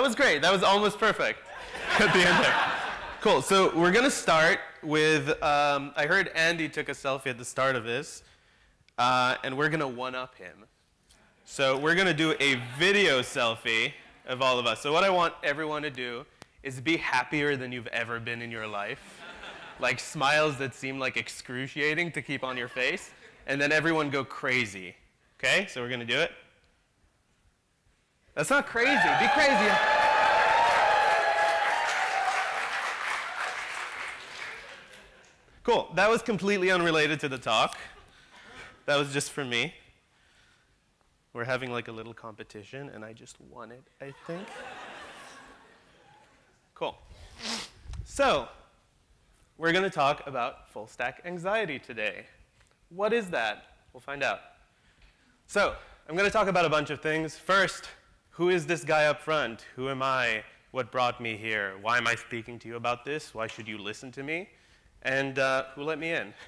That was great. That was almost perfect at the end there. Cool. So we're going to start with um, I heard Andy took a selfie at the start of this, uh, and we're going to one up him. So we're going to do a video selfie of all of us. So what I want everyone to do is be happier than you've ever been in your life. like smiles that seem like excruciating to keep on your face, and then everyone go crazy. Okay? So we're going to do it. That's not crazy. Be crazy. Cool. That was completely unrelated to the talk. That was just for me. We're having like a little competition, and I just won it, I think. Cool. So, we're going to talk about full stack anxiety today. What is that? We'll find out. So, I'm going to talk about a bunch of things. First, who is this guy up front? Who am I? What brought me here? Why am I speaking to you about this? Why should you listen to me? And uh, who let me in?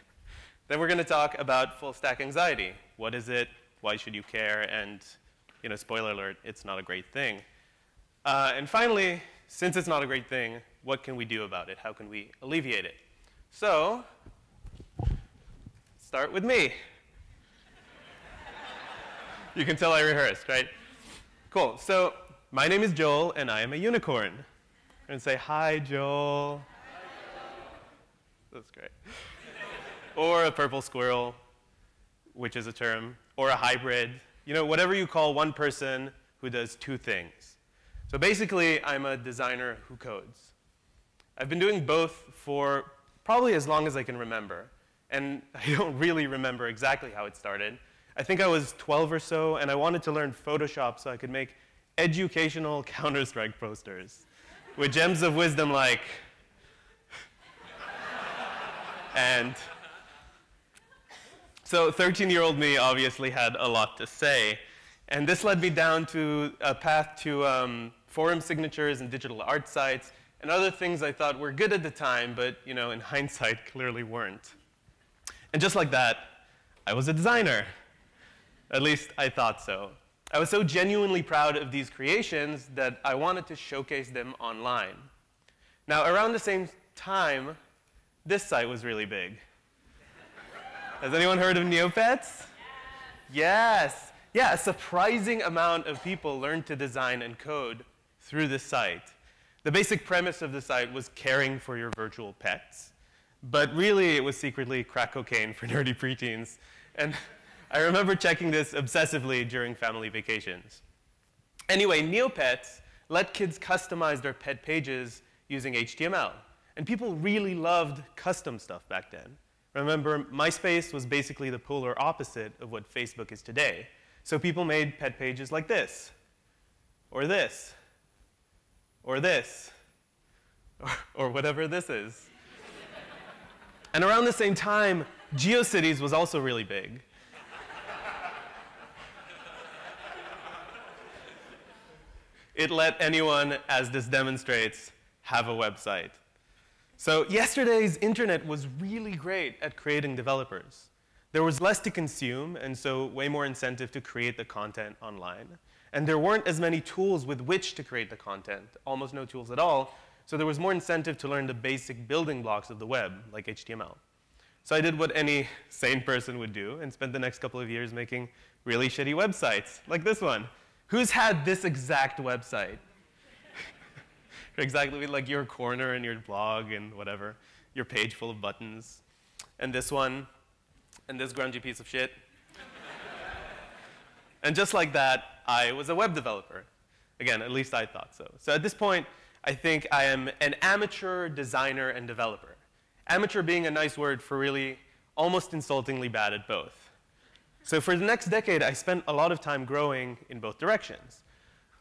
Then we're going to talk about full stack anxiety. What is it? Why should you care? And, you know, spoiler alert, it's not a great thing. Uh, and finally, since it's not a great thing, what can we do about it? How can we alleviate it? So, start with me. you can tell I rehearsed, right? Cool. So my name is Joel, and I am a unicorn. To say. Hi, Joel. That's great. or a purple squirrel, which is a term, or a hybrid. You know, whatever you call one person who does two things. So basically, I'm a designer who codes. I've been doing both for probably as long as I can remember. And I don't really remember exactly how it started. I think I was 12 or so, and I wanted to learn Photoshop so I could make educational Counter-Strike posters with gems of wisdom like, and so 13-year-old me obviously had a lot to say, and this led me down to a path to um, forum signatures and digital art sites and other things I thought were good at the time, but you know, in hindsight, clearly weren't. And just like that, I was a designer. At least I thought so. I was so genuinely proud of these creations that I wanted to showcase them online. Now, around the same time, this site was really big. Has anyone heard of Neopets? Yes. Yeah, a surprising amount of people learned to design and code through this site. The basic premise of the site was caring for your virtual pets, but really it was secretly crack cocaine for nerdy preteens. And I remember checking this obsessively during family vacations. Anyway, Neopets let kids customize their pet pages using HTML. And people really loved custom stuff back then. Remember, MySpace was basically the polar opposite of what Facebook is today. So people made pet pages like this, or this, or this, or, or whatever this is. and around the same time, GeoCities was also really big. It let anyone, as this demonstrates, have a website. So yesterday's internet was really great at creating developers. There was less to consume, and so way more incentive to create the content online. And there weren't as many tools with which to create the content, almost no tools at all, so there was more incentive to learn the basic building blocks of the web, like HTML. So I did what any sane person would do and spent the next couple of years making really shitty websites, like this one. Who's had this exact website? exactly like your corner and your blog and whatever, your page full of buttons, and this one, and this grungy piece of shit. and just like that, I was a web developer. Again, at least I thought so. So at this point, I think I am an amateur designer and developer. Amateur being a nice word for really almost insultingly bad at both. So for the next decade, I spent a lot of time growing in both directions.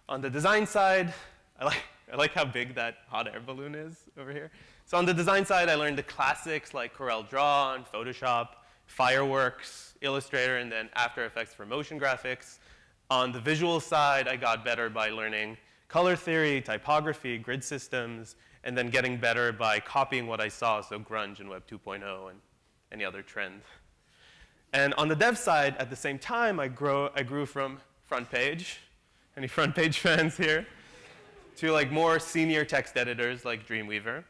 On the design side, I like, I like how big that hot air balloon is over here. So on the design side, I learned the classics like Corel Draw and Photoshop, Fireworks, Illustrator, and then After Effects for motion graphics. On the visual side, I got better by learning color theory, typography, grid systems, and then getting better by copying what I saw, so grunge and Web 2.0 and any other trend. And on the dev side, at the same time, I, grow, I grew from front page Any front page fans here? to like more senior text editors like Dreamweaver.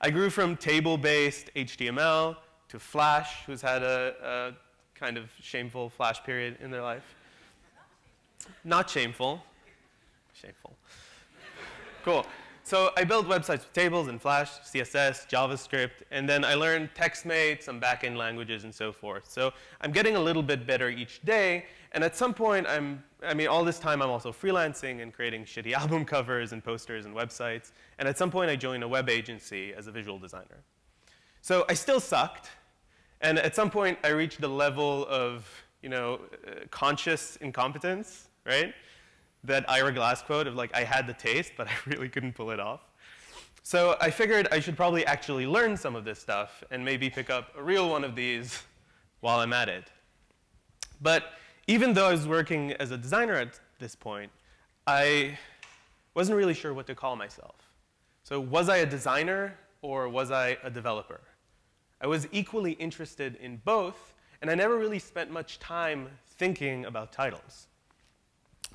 I grew from table-based HTML to Flash, who's had a, a kind of shameful Flash period in their life. Not shameful. Shameful. cool. So I built websites with tables and Flash, CSS, JavaScript, and then I learned TextMate, some backend languages, and so forth. So I'm getting a little bit better each day, and at some point, I'm, I mean, all this time I'm also freelancing and creating shitty album covers and posters and websites, and at some point I joined a web agency as a visual designer. So I still sucked, and at some point I reached the level of, you know, uh, conscious incompetence, right? That Ira Glass quote of like, I had the taste, but I really couldn't pull it off. So I figured I should probably actually learn some of this stuff and maybe pick up a real one of these while I'm at it. But even though I was working as a designer at this point, I wasn't really sure what to call myself. So was I a designer or was I a developer? I was equally interested in both, and I never really spent much time thinking about titles.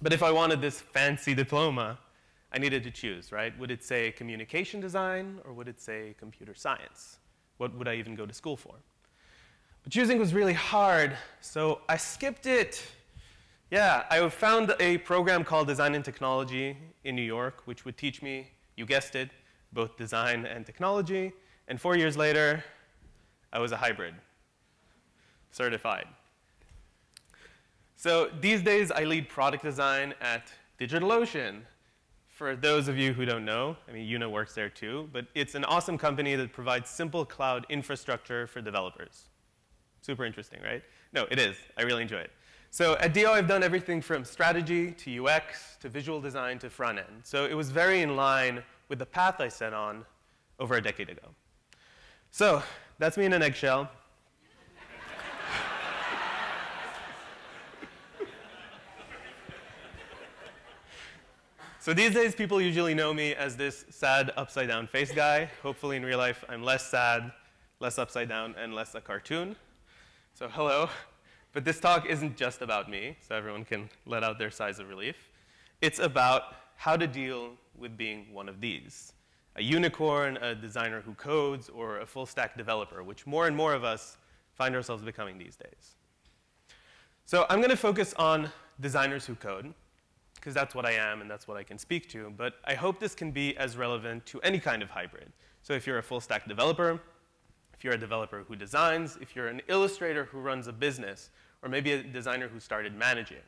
But if I wanted this fancy diploma, I needed to choose, right? Would it say communication design or would it say computer science? What would I even go to school for? But choosing was really hard, so I skipped it. Yeah, I found a program called Design and Technology in New York, which would teach me, you guessed it, both design and technology. And four years later, I was a hybrid, certified. So these days, I lead product design at DigitalOcean. For those of you who don't know, I mean, Yuna works there too, but it's an awesome company that provides simple cloud infrastructure for developers. Super interesting, right? No, it is. I really enjoy it. So at DO, I've done everything from strategy to UX to visual design to front end. So it was very in line with the path I set on over a decade ago. So that's me in an eggshell. So these days, people usually know me as this sad upside down face guy. Hopefully in real life, I'm less sad, less upside down, and less a cartoon. So hello. But this talk isn't just about me, so everyone can let out their sighs of relief. It's about how to deal with being one of these. A unicorn, a designer who codes, or a full stack developer, which more and more of us find ourselves becoming these days. So I'm going to focus on designers who code because that's what I am and that's what I can speak to. But I hope this can be as relevant to any kind of hybrid. So if you're a full stack developer, if you're a developer who designs, if you're an illustrator who runs a business, or maybe a designer who started managing,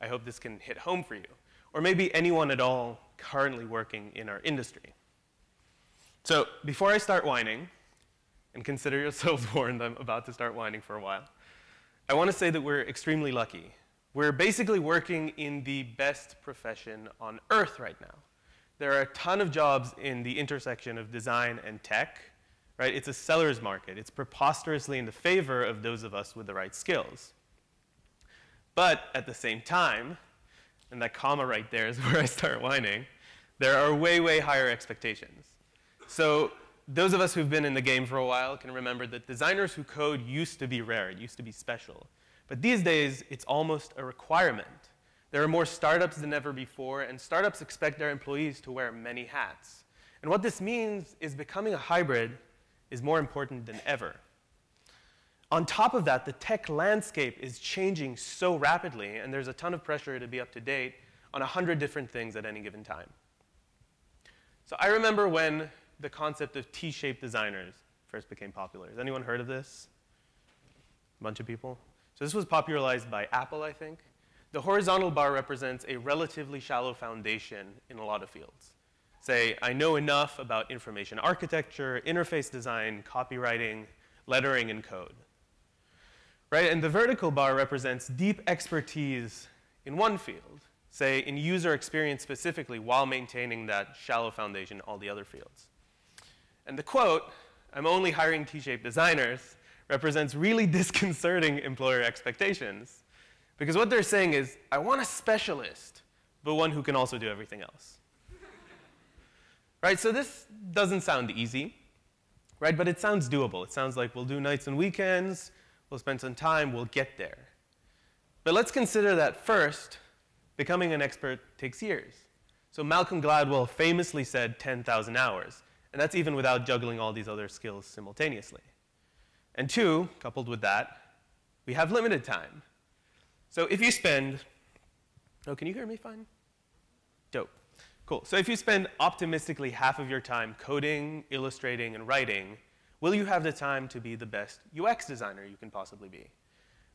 I hope this can hit home for you. Or maybe anyone at all currently working in our industry. So before I start whining, and consider yourselves warned, I'm about to start whining for a while, I want to say that we're extremely lucky we're basically working in the best profession on earth right now. There are a ton of jobs in the intersection of design and tech, right? It's a seller's market. It's preposterously in the favor of those of us with the right skills. But at the same time, and that comma right there is where I start whining, there are way, way higher expectations. So those of us who've been in the game for a while can remember that designers who code used to be rare. It used to be special. But these days, it's almost a requirement. There are more startups than ever before, and startups expect their employees to wear many hats. And what this means is becoming a hybrid is more important than ever. On top of that, the tech landscape is changing so rapidly, and there's a ton of pressure to be up to date on 100 different things at any given time. So I remember when the concept of T-shaped designers first became popular. Has anyone heard of this? A bunch of people? So this was popularized by Apple, I think. The horizontal bar represents a relatively shallow foundation in a lot of fields. Say, I know enough about information architecture, interface design, copywriting, lettering, and code. Right? And the vertical bar represents deep expertise in one field, say in user experience specifically, while maintaining that shallow foundation in all the other fields. And the quote, I'm only hiring T-shaped designers, represents really disconcerting employer expectations. Because what they're saying is, I want a specialist, but one who can also do everything else. right? So this doesn't sound easy, right? But it sounds doable. It sounds like we'll do nights and weekends, we'll spend some time, we'll get there. But let's consider that first, becoming an expert takes years. So Malcolm Gladwell famously said 10,000 hours, and that's even without juggling all these other skills simultaneously. And two, coupled with that, we have limited time. So if you spend, oh, can you hear me fine? Dope. Cool. So if you spend optimistically half of your time coding, illustrating, and writing, will you have the time to be the best UX designer you can possibly be?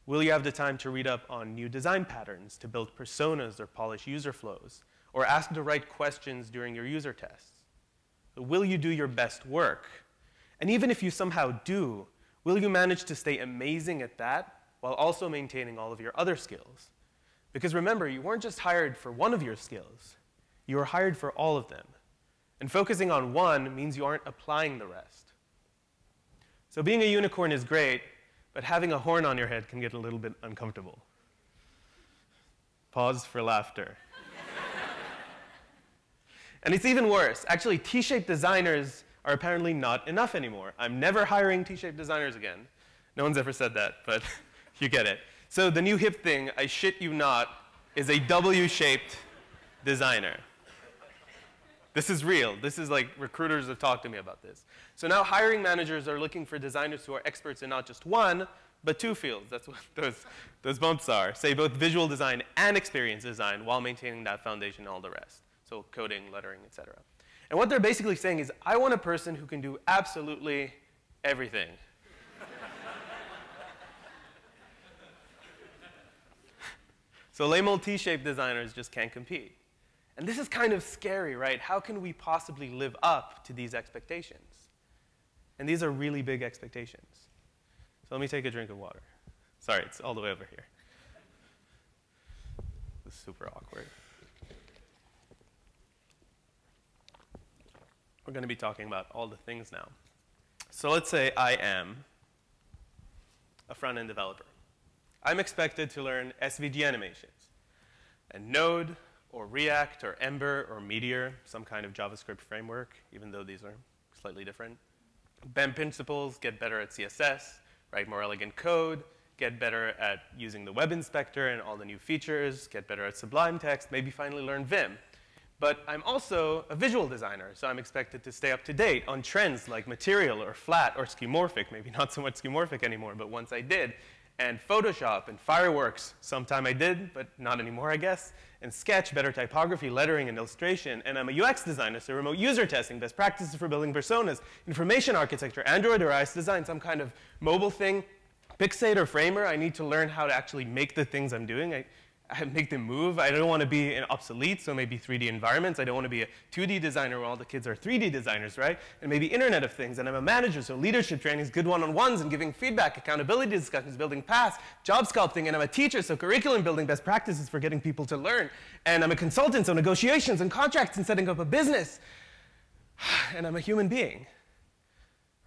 Will you have the time to read up on new design patterns, to build personas or polish user flows, or ask the right questions during your user tests? Will you do your best work? And even if you somehow do, will you manage to stay amazing at that while also maintaining all of your other skills? Because remember, you weren't just hired for one of your skills. You were hired for all of them. And focusing on one means you aren't applying the rest. So being a unicorn is great, but having a horn on your head can get a little bit uncomfortable. Pause for laughter. and it's even worse. Actually, T-shaped designers are apparently not enough anymore. I'm never hiring T-shaped designers again. No one's ever said that, but you get it. So the new hip thing, I shit you not, is a W-shaped designer. This is real. This is like recruiters have talked to me about this. So now hiring managers are looking for designers who are experts in not just one, but two fields. That's what those, those bumps are. Say both visual design and experience design while maintaining that foundation and all the rest. So coding, lettering, etc. And what they're basically saying is, I want a person who can do absolutely everything. so lame T-shaped designers just can't compete. And this is kind of scary, right? How can we possibly live up to these expectations? And these are really big expectations. So let me take a drink of water. Sorry, it's all the way over here. This is super awkward. We're going to be talking about all the things now. So let's say I am a front end developer. I'm expected to learn SVG animations and Node or React or Ember or Meteor, some kind of JavaScript framework, even though these are slightly different. BEM principles, get better at CSS, write more elegant code, get better at using the web inspector and all the new features, get better at Sublime Text, maybe finally learn Vim. But I'm also a visual designer, so I'm expected to stay up to date on trends like material or flat or skeuomorphic, maybe not so much skeuomorphic anymore, but once I did. And Photoshop and Fireworks, sometime I did, but not anymore, I guess and Sketch, better typography, lettering, and illustration. And I'm a UX designer, so remote user testing, best practices for building personas, information architecture, Android or iOS design, some kind of mobile thing. Pixate or Framer, I need to learn how to actually make the things I'm doing. I, make them move. I don't want to be an obsolete, so maybe 3D environments. I don't want to be a 2D designer where all the kids are 3D designers, right? And maybe Internet of Things. And I'm a manager, so leadership trainings, good one-on-ones, and giving feedback, accountability discussions, building paths, job sculpting. And I'm a teacher, so curriculum building, best practices for getting people to learn. And I'm a consultant, so negotiations and contracts and setting up a business. And I'm a human being,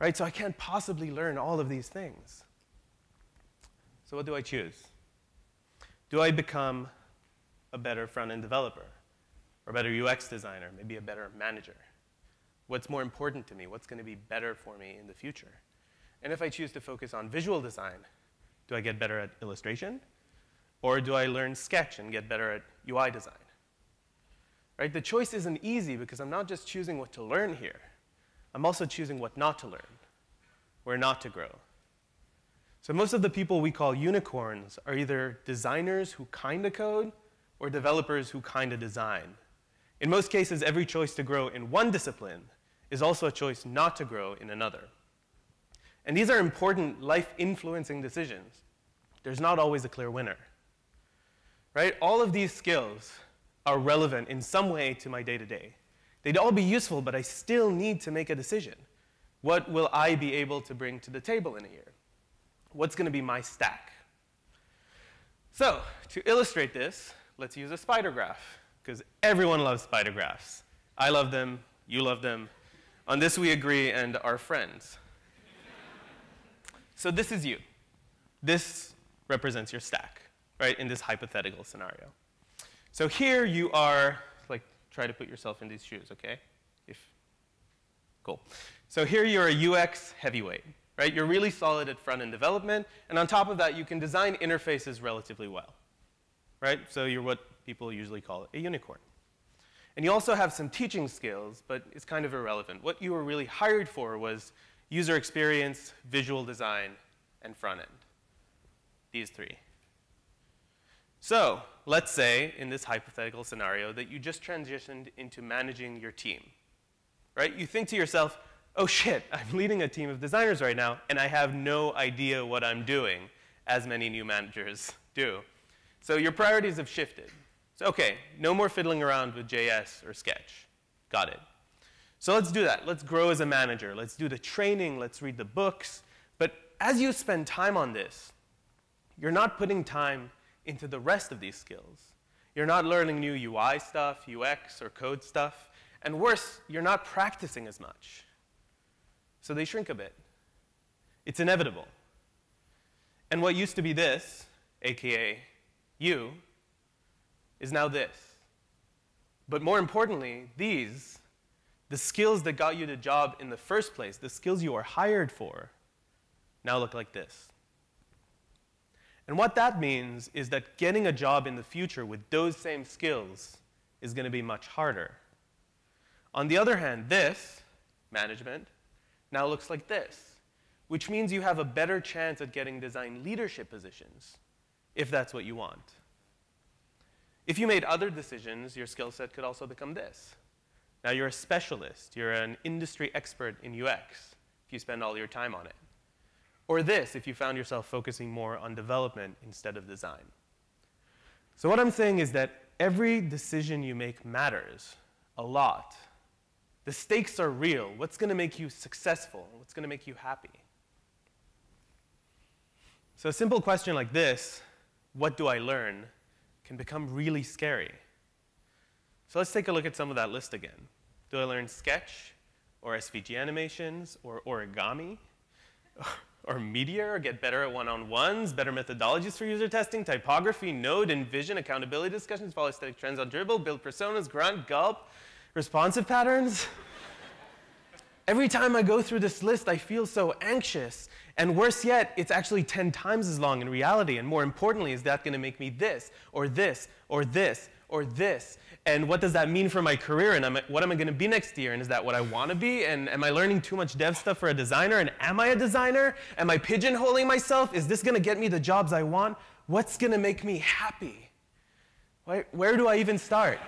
right? So I can't possibly learn all of these things. So what do I choose? Do I become a better front end developer or a better UX designer, maybe a better manager? What's more important to me? What's going to be better for me in the future? And if I choose to focus on visual design, do I get better at illustration? Or do I learn Sketch and get better at UI design? Right? The choice isn't easy because I'm not just choosing what to learn here. I'm also choosing what not to learn, where not to grow. So most of the people we call unicorns are either designers who kind of code or developers who kind of design. In most cases, every choice to grow in one discipline is also a choice not to grow in another. And these are important life-influencing decisions. There's not always a clear winner. Right? All of these skills are relevant in some way to my day-to-day. -day. They'd all be useful, but I still need to make a decision. What will I be able to bring to the table in a year? What's going to be my stack? So to illustrate this, let's use a spider graph, because everyone loves spider graphs. I love them, you love them. On this we agree and are friends. so this is you. This represents your stack, right, in this hypothetical scenario. So here you are, like, try to put yourself in these shoes, okay? If, cool. So here you're a UX heavyweight right? You're really solid at front-end development, and on top of that, you can design interfaces relatively well. right? So you're what people usually call a unicorn. And you also have some teaching skills, but it's kind of irrelevant. What you were really hired for was user experience, visual design, and front end. These three. So let's say, in this hypothetical scenario, that you just transitioned into managing your team. Right? You think to yourself, oh shit, I'm leading a team of designers right now, and I have no idea what I'm doing, as many new managers do. So your priorities have shifted. So, okay, no more fiddling around with JS or Sketch. Got it. So let's do that. Let's grow as a manager. Let's do the training. Let's read the books. But as you spend time on this, you're not putting time into the rest of these skills. You're not learning new UI stuff, UX, or code stuff. And worse, you're not practicing as much. So they shrink a bit. It's inevitable. And what used to be this, aka you, is now this. But more importantly, these, the skills that got you the job in the first place, the skills you are hired for, now look like this. And what that means is that getting a job in the future with those same skills is going to be much harder. On the other hand, this, management, now it looks like this, which means you have a better chance at getting design leadership positions, if that's what you want. If you made other decisions, your skill set could also become this. Now you're a specialist, you're an industry expert in UX if you spend all your time on it. Or this if you found yourself focusing more on development instead of design. So what I'm saying is that every decision you make matters a lot. The stakes are real. What's going to make you successful? What's going to make you happy? So a simple question like this, what do I learn, can become really scary. So let's take a look at some of that list again. Do I learn Sketch, or SVG animations, or origami, or Meteor, or get better at one-on-ones, better methodologies for user testing, typography, node, InVision, accountability discussions, follow aesthetic trends on Dribbble, build personas, grunt, gulp, responsive patterns? Every time I go through this list, I feel so anxious. And worse yet, it's actually 10 times as long in reality. And more importantly, is that going to make me this, or this, or this, or this? And what does that mean for my career? And what am I going to be next year? And is that what I want to be? And am I learning too much dev stuff for a designer? And am I a designer? Am I pigeonholing myself? Is this going to get me the jobs I want? What's going to make me happy? Where, where do I even start?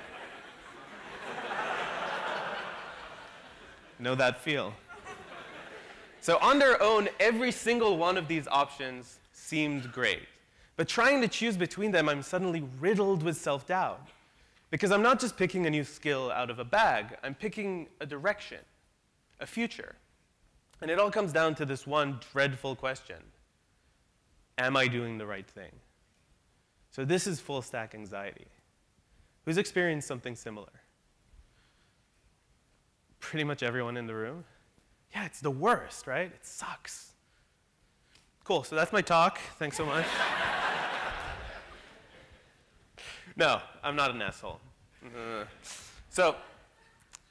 Know that feel. So on their own, every single one of these options seemed great. But trying to choose between them, I'm suddenly riddled with self-doubt. Because I'm not just picking a new skill out of a bag, I'm picking a direction, a future. And it all comes down to this one dreadful question. Am I doing the right thing? So this is full stack anxiety. Who's experienced something similar? Pretty much everyone in the room? Yeah, it's the worst, right? It sucks. Cool, so that's my talk. Thanks so much. no, I'm not an asshole. Uh, so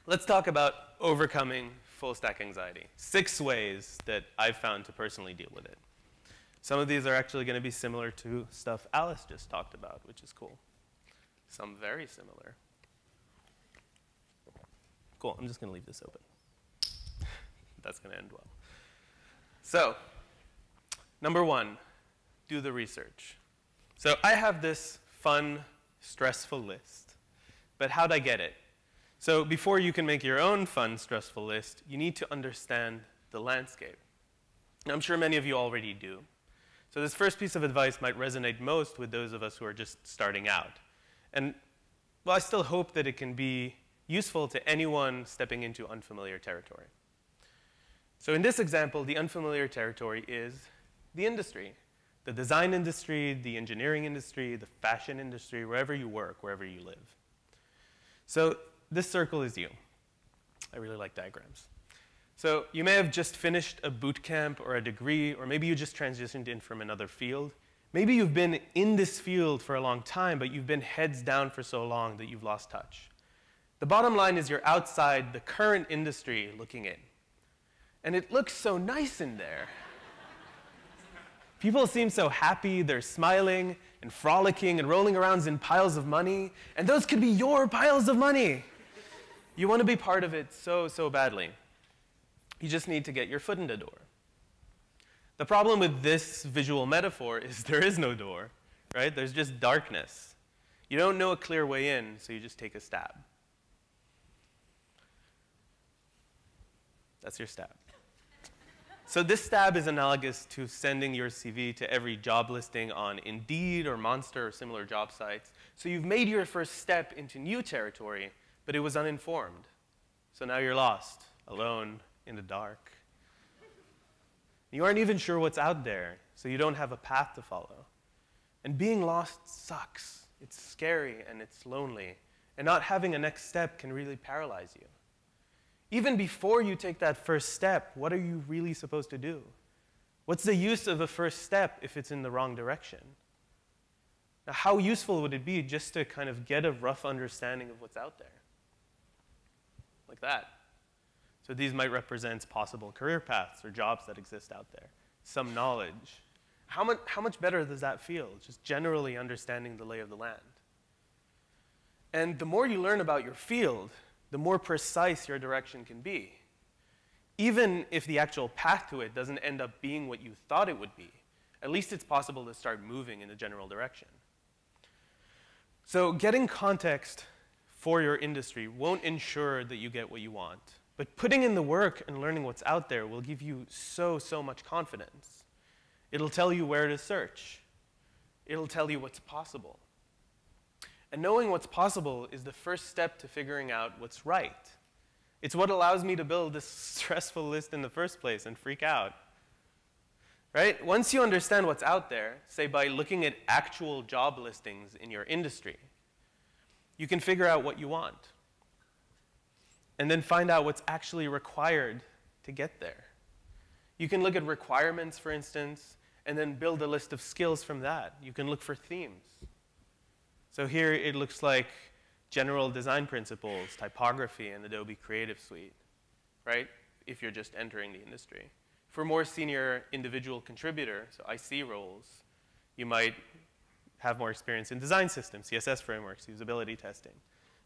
let's talk about overcoming full stack anxiety. Six ways that I've found to personally deal with it. Some of these are actually going to be similar to stuff Alice just talked about, which is cool. Some very similar. Cool, I'm just going to leave this open. That's going to end well. So, number one, do the research. So I have this fun, stressful list. But how'd I get it? So before you can make your own fun, stressful list, you need to understand the landscape. And I'm sure many of you already do. So this first piece of advice might resonate most with those of us who are just starting out. And well, I still hope that it can be useful to anyone stepping into unfamiliar territory. So in this example, the unfamiliar territory is the industry, the design industry, the engineering industry, the fashion industry, wherever you work, wherever you live. So this circle is you. I really like diagrams. So you may have just finished a boot camp or a degree, or maybe you just transitioned in from another field. Maybe you've been in this field for a long time, but you've been heads down for so long that you've lost touch. The bottom line is you're outside the current industry looking in. And it looks so nice in there. People seem so happy, they're smiling, and frolicking and rolling around in piles of money, and those could be your piles of money. You want to be part of it so, so badly. You just need to get your foot in the door. The problem with this visual metaphor is there is no door, right? There's just darkness. You don't know a clear way in, so you just take a stab. That's your stab. So this stab is analogous to sending your CV to every job listing on Indeed or Monster or similar job sites. So you've made your first step into new territory, but it was uninformed. So now you're lost, alone, in the dark. You aren't even sure what's out there, so you don't have a path to follow. And being lost sucks. It's scary and it's lonely. And not having a next step can really paralyze you. Even before you take that first step, what are you really supposed to do? What's the use of a first step if it's in the wrong direction? Now, how useful would it be just to kind of get a rough understanding of what's out there? Like that. So these might represent possible career paths or jobs that exist out there, some knowledge. How much, how much better does that feel, just generally understanding the lay of the land? And the more you learn about your field, the more precise your direction can be. Even if the actual path to it doesn't end up being what you thought it would be, at least it's possible to start moving in a general direction. So, getting context for your industry won't ensure that you get what you want, but putting in the work and learning what's out there will give you so, so much confidence. It'll tell you where to search, it'll tell you what's possible. And knowing what's possible is the first step to figuring out what's right. It's what allows me to build this stressful list in the first place and freak out. Right? Once you understand what's out there, say by looking at actual job listings in your industry, you can figure out what you want. And then find out what's actually required to get there. You can look at requirements, for instance, and then build a list of skills from that. You can look for themes. So here it looks like general design principles, typography, and Adobe Creative Suite, right? If you're just entering the industry. For more senior individual contributor, so IC roles, you might have more experience in design systems, CSS frameworks, usability testing.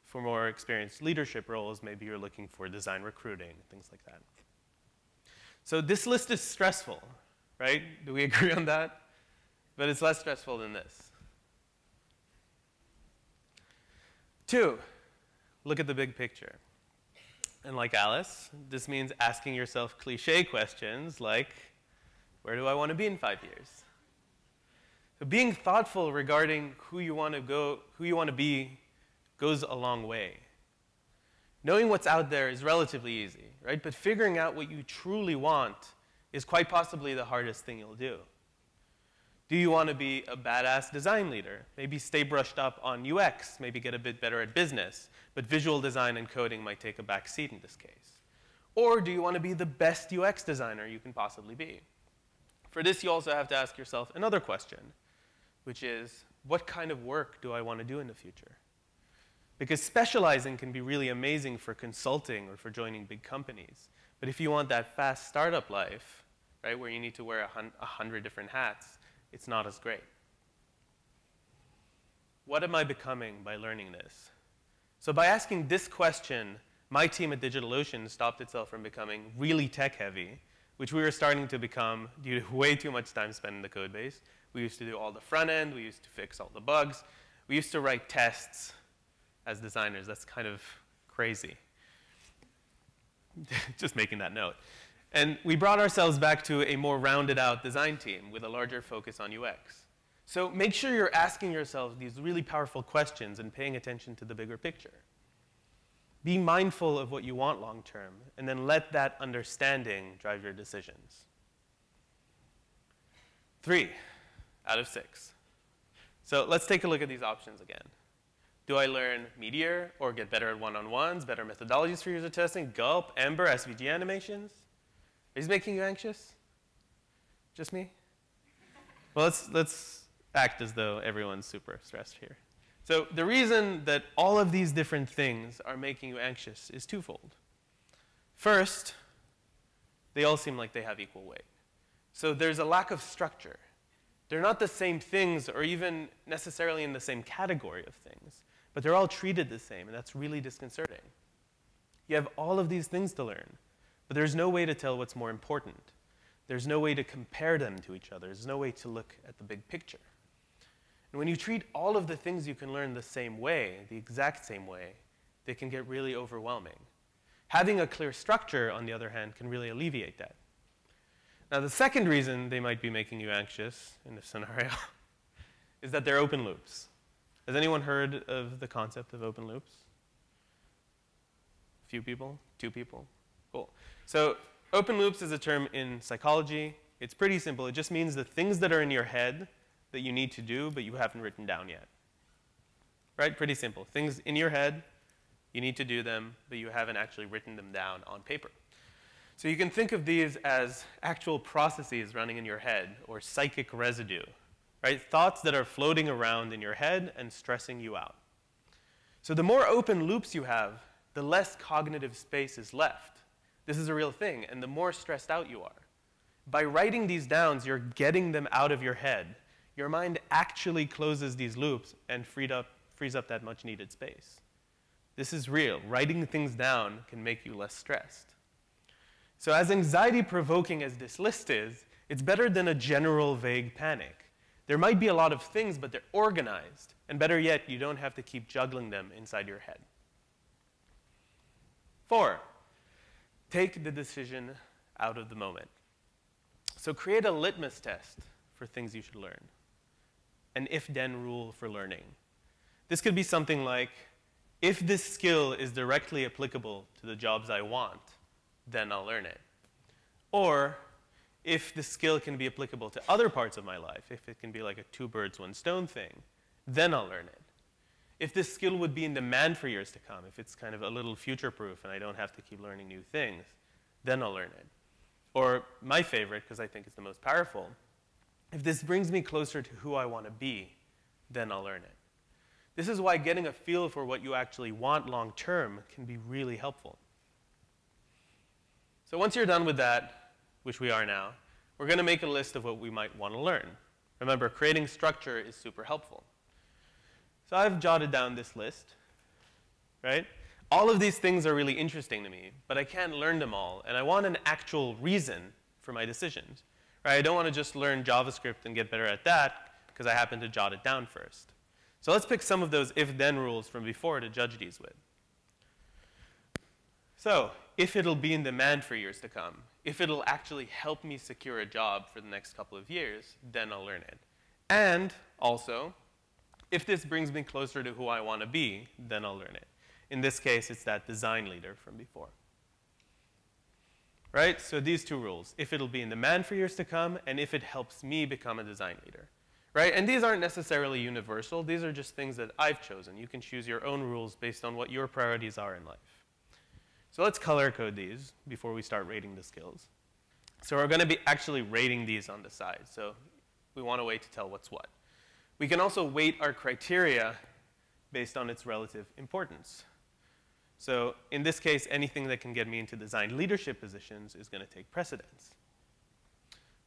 For more experienced leadership roles, maybe you're looking for design recruiting, things like that. So this list is stressful, right? Do we agree on that? But it's less stressful than this. Two, look at the big picture. And like Alice, this means asking yourself cliche questions like, where do I want to be in five years? So being thoughtful regarding who you want to go, who you want to be, goes a long way. Knowing what's out there is relatively easy, right? But figuring out what you truly want is quite possibly the hardest thing you'll do. Do you want to be a badass design leader? Maybe stay brushed up on UX, maybe get a bit better at business, but visual design and coding might take a back seat in this case. Or do you want to be the best UX designer you can possibly be? For this, you also have to ask yourself another question, which is, what kind of work do I want to do in the future? Because specializing can be really amazing for consulting or for joining big companies. But if you want that fast startup life, right, where you need to wear a hundred different hats, it's not as great. What am I becoming by learning this? So, by asking this question, my team at DigitalOcean stopped itself from becoming really tech heavy, which we were starting to become due to way too much time spent in the code base. We used to do all the front end, we used to fix all the bugs, we used to write tests as designers. That's kind of crazy. Just making that note. And we brought ourselves back to a more rounded out design team with a larger focus on UX. So make sure you're asking yourselves these really powerful questions and paying attention to the bigger picture. Be mindful of what you want long term, and then let that understanding drive your decisions. Three out of six. So let's take a look at these options again. Do I learn Meteor or get better at one-on-ones, better methodologies for user testing, Gulp, Ember, SVG animations? Is making you anxious? Just me? Well, let's, let's act as though everyone's super stressed here. So, the reason that all of these different things are making you anxious is twofold. First, they all seem like they have equal weight. So, there's a lack of structure. They're not the same things or even necessarily in the same category of things, but they're all treated the same, and that's really disconcerting. You have all of these things to learn, but there's no way to tell what's more important. There's no way to compare them to each other. There's no way to look at the big picture. And when you treat all of the things you can learn the same way, the exact same way, they can get really overwhelming. Having a clear structure, on the other hand, can really alleviate that. Now, the second reason they might be making you anxious in this scenario is that they're open loops. Has anyone heard of the concept of open loops? A few people? Two people? So, open loops is a term in psychology. It's pretty simple. It just means the things that are in your head that you need to do, but you haven't written down yet. Right? Pretty simple. Things in your head, you need to do them, but you haven't actually written them down on paper. So you can think of these as actual processes running in your head or psychic residue, right? Thoughts that are floating around in your head and stressing you out. So the more open loops you have, the less cognitive space is left. This is a real thing, and the more stressed out you are. By writing these downs, you're getting them out of your head. Your mind actually closes these loops and up, frees up that much needed space. This is real. Writing things down can make you less stressed. So, as anxiety provoking as this list is, it's better than a general vague panic. There might be a lot of things, but they're organized. And better yet, you don't have to keep juggling them inside your head. Four, take the decision out of the moment. So, create a litmus test for things you should learn, an if then rule for learning. This could be something like if this skill is directly applicable to the jobs I want, then I'll learn it. Or if the skill can be applicable to other parts of my life, if it can be like a two birds, one stone thing, then I'll learn it. If this skill would be in demand for years to come, if it's kind of a little future proof and I don't have to keep learning new things, then I'll learn it. Or my favorite, because I think it's the most powerful, if this brings me closer to who I want to be, then I'll learn it. This is why getting a feel for what you actually want long term can be really helpful. So once you're done with that, which we are now, we're going to make a list of what we might want to learn. Remember, creating structure is super helpful. So I've jotted down this list, right? All of these things are really interesting to me, but I can't learn them all, and I want an actual reason for my decisions. Right? I don't want to just learn JavaScript and get better at that because I happen to jot it down first. So let's pick some of those if-then rules from before to judge these with. So if it'll be in demand for years to come, if it'll actually help me secure a job for the next couple of years, then I'll learn it. And also, if this brings me closer to who I want to be, then I'll learn it. In this case, it's that design leader from before. Right? So these two rules, if it'll be in demand for years to come, and if it helps me become a design leader. Right? And these aren't necessarily universal. These are just things that I've chosen. You can choose your own rules based on what your priorities are in life. So let's color code these before we start rating the skills. So we're going to be actually rating these on the side. So we want a way to tell what's what. We can also weight our criteria based on its relative importance. So in this case, anything that can get me into design leadership positions is going to take precedence.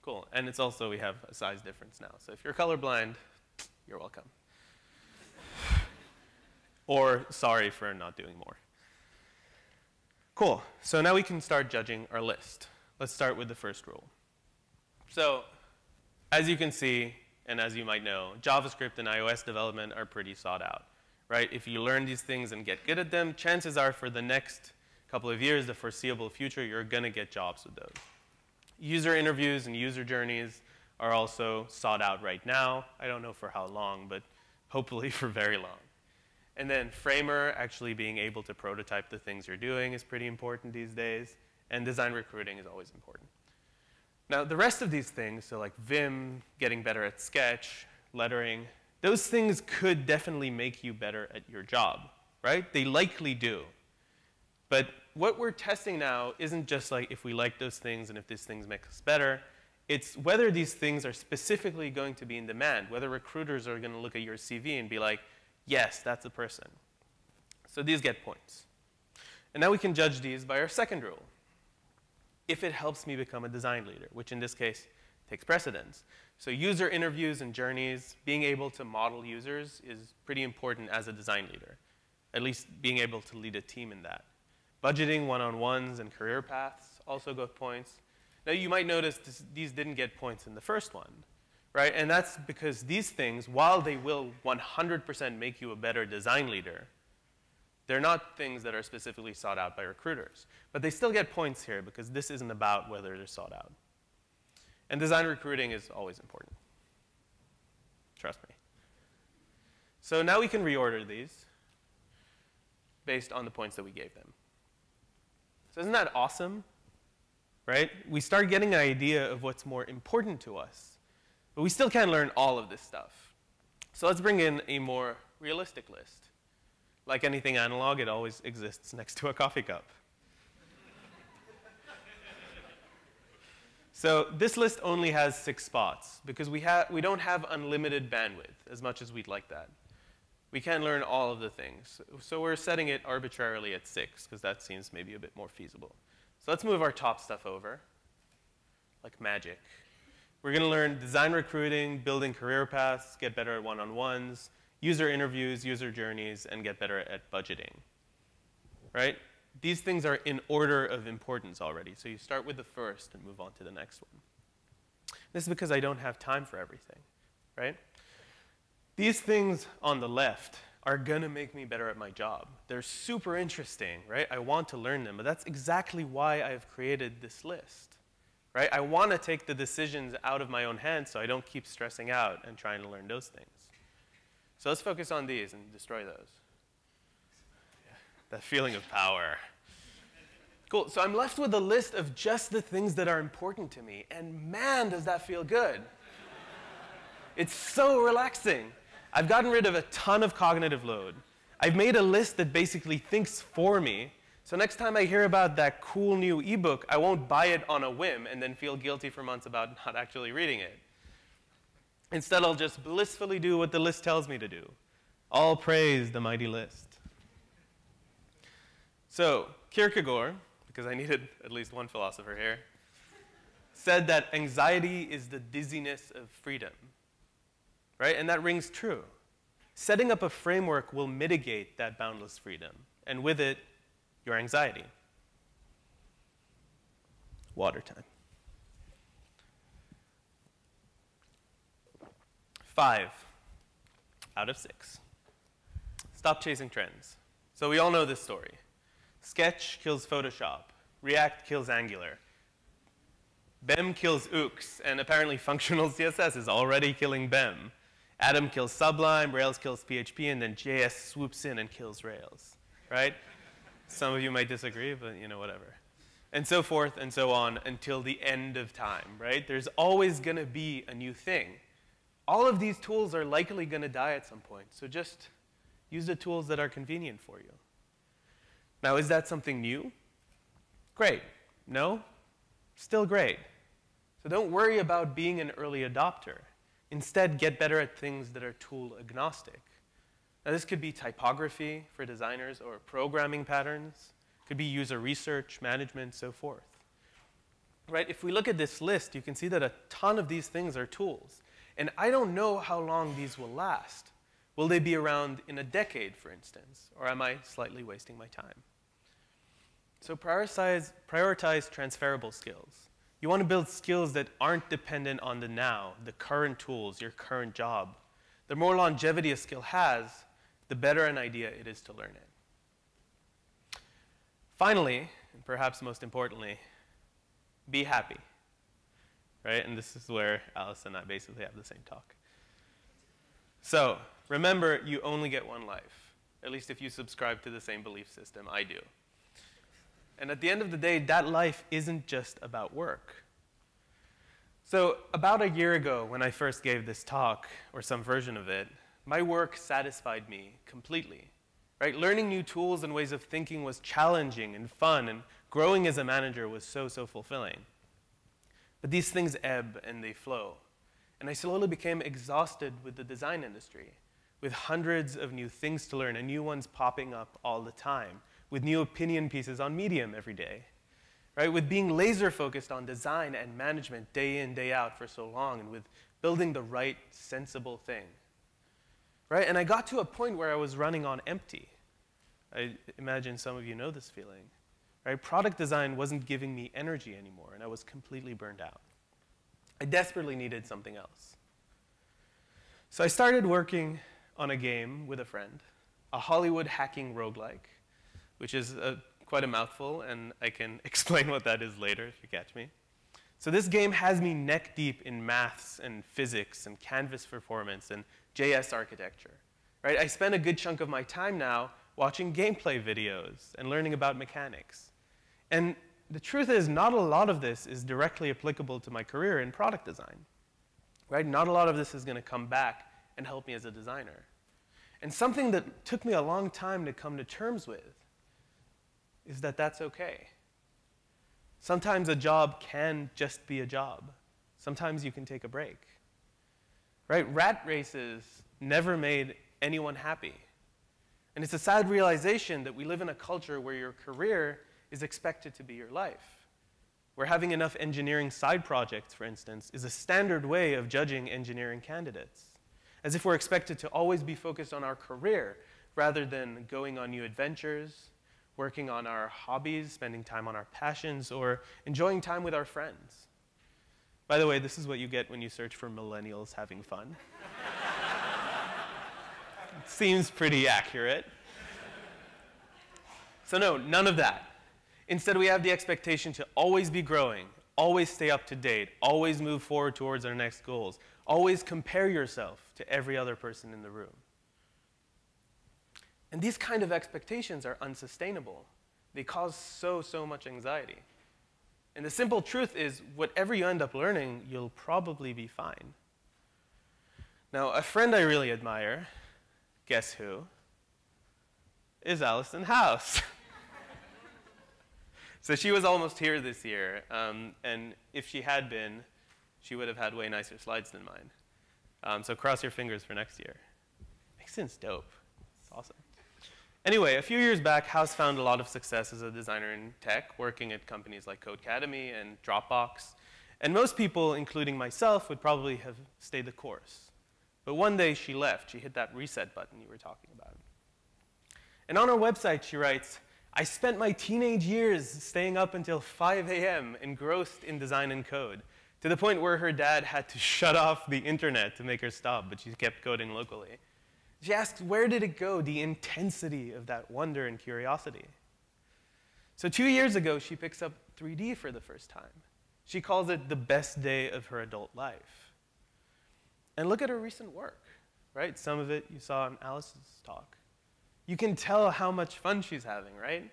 Cool. And it's also, we have a size difference now. So if you're colorblind, you're welcome. or sorry for not doing more. Cool. So now we can start judging our list. Let's start with the first rule. So as you can see, and as you might know, JavaScript and iOS development are pretty sought out, right? If you learn these things and get good at them, chances are for the next couple of years, the foreseeable future, you're going to get jobs with those. User interviews and user journeys are also sought out right now. I don't know for how long, but hopefully for very long. And then Framer, actually being able to prototype the things you're doing is pretty important these days. And design recruiting is always important. Now, the rest of these things, so like Vim, getting better at Sketch, lettering, those things could definitely make you better at your job, right? They likely do. But what we're testing now isn't just like if we like those things and if these things make us better. It's whether these things are specifically going to be in demand, whether recruiters are going to look at your CV and be like, Yes, that's the person. So these get points. And now we can judge these by our second rule. If it helps me become a design leader, which in this case takes precedence. So user interviews and journeys, being able to model users is pretty important as a design leader, at least being able to lead a team in that. Budgeting one-on-ones and career paths also got points. Now you might notice this, these didn't get points in the first one, right? And that's because these things, while they will 100% make you a better design leader, they're not things that are specifically sought out by recruiters. But they still get points here because this isn't about whether they're sought out. And design recruiting is always important. Trust me. So now we can reorder these based on the points that we gave them. So isn't that awesome? Right? We start getting an idea of what's more important to us. But we still can't learn all of this stuff. So let's bring in a more realistic list. Like anything analog, it always exists next to a coffee cup. so this list only has six spots because we, we don't have unlimited bandwidth as much as we'd like that. We can't learn all of the things. So we're setting it arbitrarily at six because that seems maybe a bit more feasible. So let's move our top stuff over, like magic. We're going to learn design recruiting, building career paths, get better at one-on-ones, user interviews, user journeys, and get better at budgeting. Right? These things are in order of importance already. So you start with the first and move on to the next one. This is because I don't have time for everything, right? These things on the left are going to make me better at my job. They're super interesting, right? I want to learn them, but that's exactly why I've created this list, right? I want to take the decisions out of my own hands so I don't keep stressing out and trying to learn those things. So let's focus on these and destroy those. That feeling of power. Cool, so I'm left with a list of just the things that are important to me, and man, does that feel good. it's so relaxing. I've gotten rid of a ton of cognitive load. I've made a list that basically thinks for me, so next time I hear about that cool new ebook, I won't buy it on a whim and then feel guilty for months about not actually reading it. Instead, I'll just blissfully do what the list tells me to do. All praise the mighty list. So, Kierkegaard, because I needed at least one philosopher here, said that anxiety is the dizziness of freedom. Right? And that rings true. Setting up a framework will mitigate that boundless freedom, and with it, your anxiety. Water time. Five out of six. Stop chasing trends. So we all know this story. Sketch kills Photoshop. React kills Angular. BEM kills OOX, and apparently functional CSS is already killing BEM. Atom kills Sublime, Rails kills PHP, and then JS swoops in and kills Rails, right? Some of you might disagree, but you know, whatever. And so forth and so on until the end of time, right? There's always going to be a new thing all of these tools are likely going to die at some point. So just use the tools that are convenient for you. Now, is that something new? Great. No? Still great. So don't worry about being an early adopter. Instead, get better at things that are tool agnostic. Now, this could be typography for designers or programming patterns. Could be user research, management, so forth. Right? If we look at this list, you can see that a ton of these things are tools. And I don't know how long these will last. Will they be around in a decade, for instance? Or am I slightly wasting my time? So prioritize, prioritize transferable skills. You want to build skills that aren't dependent on the now, the current tools, your current job. The more longevity a skill has, the better an idea it is to learn it. Finally, and perhaps most importantly, be happy right? And this is where Alice and I basically have the same talk. So remember, you only get one life, at least if you subscribe to the same belief system I do. And at the end of the day, that life isn't just about work. So about a year ago, when I first gave this talk, or some version of it, my work satisfied me completely. Right? Learning new tools and ways of thinking was challenging and fun, and growing as a manager was so, so fulfilling. But these things ebb and they flow. And I slowly became exhausted with the design industry, with hundreds of new things to learn and new ones popping up all the time, with new opinion pieces on Medium every day, right? With being laser focused on design and management day in, day out for so long, and with building the right, sensible thing. Right? And I got to a point where I was running on empty. I imagine some of you know this feeling. Right? Product design wasn't giving me energy anymore, and I was completely burned out. I desperately needed something else. So I started working on a game with a friend, a Hollywood hacking roguelike, which is a, quite a mouthful, and I can explain what that is later if you catch me. So this game has me neck deep in maths and physics and canvas performance and JS architecture. Right? I spend a good chunk of my time now watching gameplay videos and learning about mechanics. And the truth is, not a lot of this is directly applicable to my career in product design. Right? Not a lot of this is going to come back and help me as a designer. And something that took me a long time to come to terms with is that that's okay. Sometimes a job can just be a job. Sometimes you can take a break. Right? Rat races never made anyone happy. And it's a sad realization that we live in a culture where your career is expected to be your life. Where having enough engineering side projects, for instance, is a standard way of judging engineering candidates. As if we're expected to always be focused on our career rather than going on new adventures, working on our hobbies, spending time on our passions, or enjoying time with our friends. By the way, this is what you get when you search for millennials having fun. Seems pretty accurate. So, no, none of that. Instead, we have the expectation to always be growing, always stay up to date, always move forward towards our next goals, always compare yourself to every other person in the room. And these kind of expectations are unsustainable. They cause so, so much anxiety. And the simple truth is, whatever you end up learning, you'll probably be fine. Now, a friend I really admire, guess who? Is Allison House. so she was almost here this year, um, and if she had been, she would have had way nicer slides than mine. Um, so cross your fingers for next year. Makes sense dope. It's awesome. Anyway, a few years back, House found a lot of success as a designer in tech, working at companies like Codecademy and Dropbox. And most people, including myself, would probably have stayed the course. But one day she left. She hit that reset button you were talking about. And on her website, she writes, I spent my teenage years staying up until 5 a.m. engrossed in design and code, to the point where her dad had to shut off the internet to make her stop, but she kept coding locally. She asks, where did it go, the intensity of that wonder and curiosity? So, two years ago, she picks up 3D for the first time. She calls it the best day of her adult life. And look at her recent work, right? Some of it you saw in Alice's talk. You can tell how much fun she's having, right?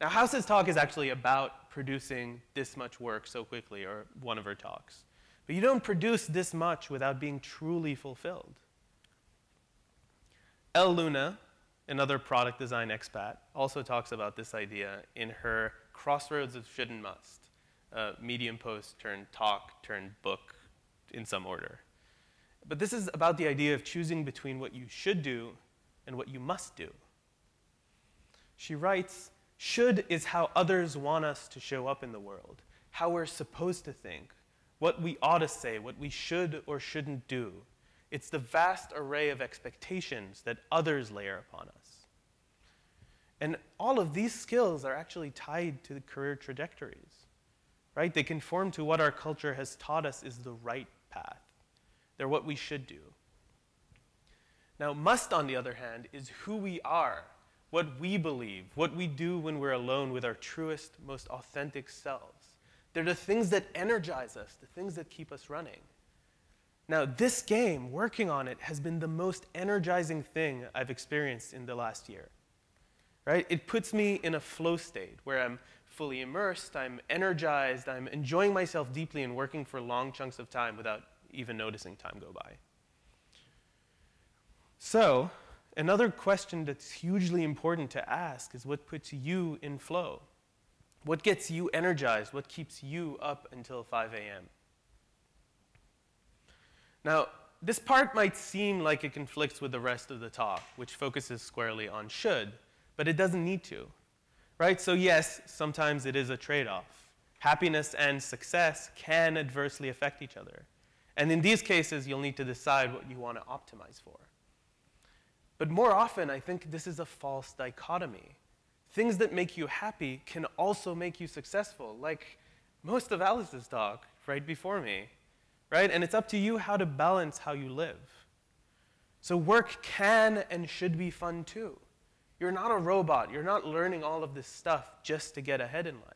Now, House's talk is actually about producing this much work so quickly, or one of her talks. But you don't produce this much without being truly fulfilled. Elle Luna, another product design expat, also talks about this idea in her Crossroads of Should and Must, medium post turned talk turned book in some order. But this is about the idea of choosing between what you should do and what you must do. She writes, should is how others want us to show up in the world, how we're supposed to think, what we ought to say, what we should or shouldn't do, it's the vast array of expectations that others layer upon us. And all of these skills are actually tied to career trajectories, right? They conform to what our culture has taught us is the right path. They're what we should do. Now, must, on the other hand, is who we are, what we believe, what we do when we're alone with our truest, most authentic selves. They're the things that energize us, the things that keep us running. Now, this game, working on it, has been the most energizing thing I've experienced in the last year. Right? It puts me in a flow state where I'm fully immersed, I'm energized, I'm enjoying myself deeply and working for long chunks of time without even noticing time go by. So, another question that's hugely important to ask is what puts you in flow? What gets you energized? What keeps you up until 5 a.m.? Now, this part might seem like it conflicts with the rest of the talk, which focuses squarely on should, but it doesn't need to. Right? So, yes, sometimes it is a trade off. Happiness and success can adversely affect each other. And in these cases, you'll need to decide what you want to optimize for. But more often, I think this is a false dichotomy. Things that make you happy can also make you successful, like most of Alice's talk right before me, right? And it's up to you how to balance how you live. So work can and should be fun too. You're not a robot. You're not learning all of this stuff just to get ahead in life.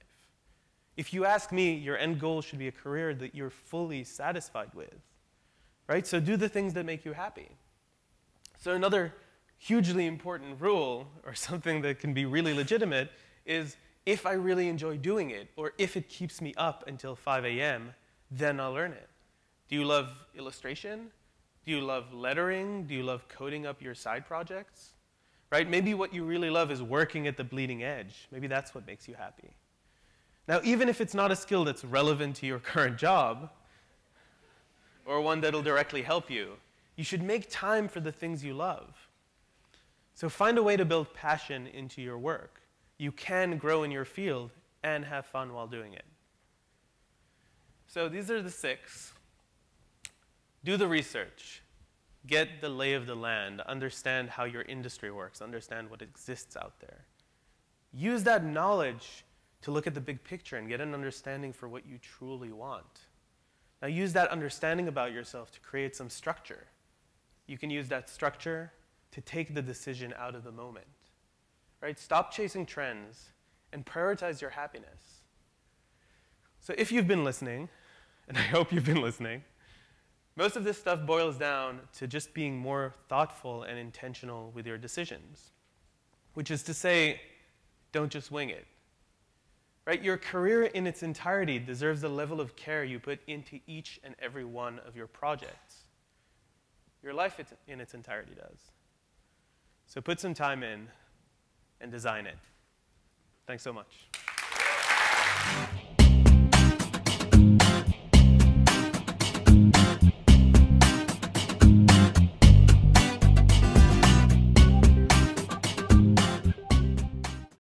If you ask me, your end goal should be a career that you're fully satisfied with, right? So do the things that make you happy. So another hugely important rule, or something that can be really legitimate, is if I really enjoy doing it, or if it keeps me up until 5 a.m., then I'll learn it. Do you love illustration? Do you love lettering? Do you love coding up your side projects? Right? Maybe what you really love is working at the bleeding edge. Maybe that's what makes you happy. Now, even if it's not a skill that's relevant to your current job, or one that'll directly help you, you should make time for the things you love. So find a way to build passion into your work. You can grow in your field and have fun while doing it. So these are the six. Do the research. Get the lay of the land. Understand how your industry works. Understand what exists out there. Use that knowledge to look at the big picture and get an understanding for what you truly want. Now, use that understanding about yourself to create some structure. You can use that structure to take the decision out of the moment. Right? Stop chasing trends and prioritize your happiness. So, if you've been listening, and I hope you've been listening, most of this stuff boils down to just being more thoughtful and intentional with your decisions, which is to say, don't just wing it. Right? Your career in its entirety deserves the level of care you put into each and every one of your projects. Your life in its entirety does. So put some time in and design it. Thanks so much.